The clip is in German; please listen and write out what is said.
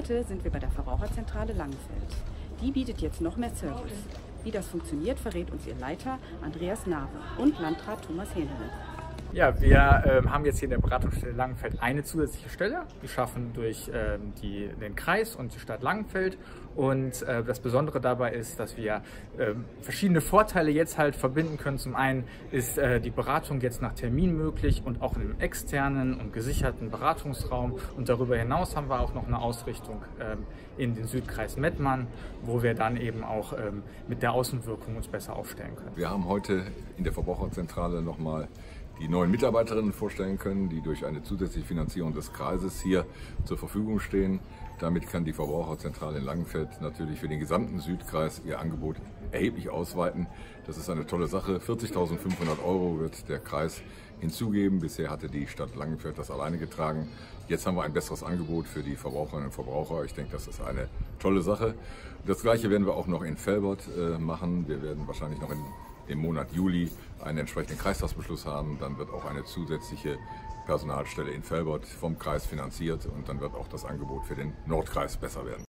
Heute sind wir bei der Verbraucherzentrale Langenfeld. Die bietet jetzt noch mehr Service. Wie das funktioniert, verrät uns ihr Leiter Andreas Nave und Landrat Thomas Hähnele. Ja, wir ähm, haben jetzt hier in der Beratungsstelle Langenfeld eine zusätzliche Stelle, geschaffen durch ähm, die, den Kreis und die Stadt Langenfeld. Und äh, das Besondere dabei ist, dass wir äh, verschiedene Vorteile jetzt halt verbinden können. Zum einen ist äh, die Beratung jetzt nach Termin möglich und auch in einem externen und gesicherten Beratungsraum. Und darüber hinaus haben wir auch noch eine Ausrichtung ähm, in den Südkreis Mettmann, wo wir dann eben auch ähm, mit der Außenwirkung uns besser aufstellen können. Wir haben heute in der Verbraucherzentrale nochmal die neuen Mitarbeiterinnen vorstellen können, die durch eine zusätzliche Finanzierung des Kreises hier zur Verfügung stehen. Damit kann die Verbraucherzentrale in Langenfeld natürlich für den gesamten Südkreis ihr Angebot erheblich ausweiten. Das ist eine tolle Sache. 40.500 Euro wird der Kreis hinzugeben. Bisher hatte die Stadt Langenfeld das alleine getragen. Jetzt haben wir ein besseres Angebot für die Verbraucherinnen und Verbraucher. Ich denke, das ist eine tolle Sache. Das Gleiche werden wir auch noch in Felbert äh, machen. Wir werden wahrscheinlich noch in im Monat Juli einen entsprechenden Kreistagsbeschluss haben. Dann wird auch eine zusätzliche Personalstelle in Felbert vom Kreis finanziert und dann wird auch das Angebot für den Nordkreis besser werden.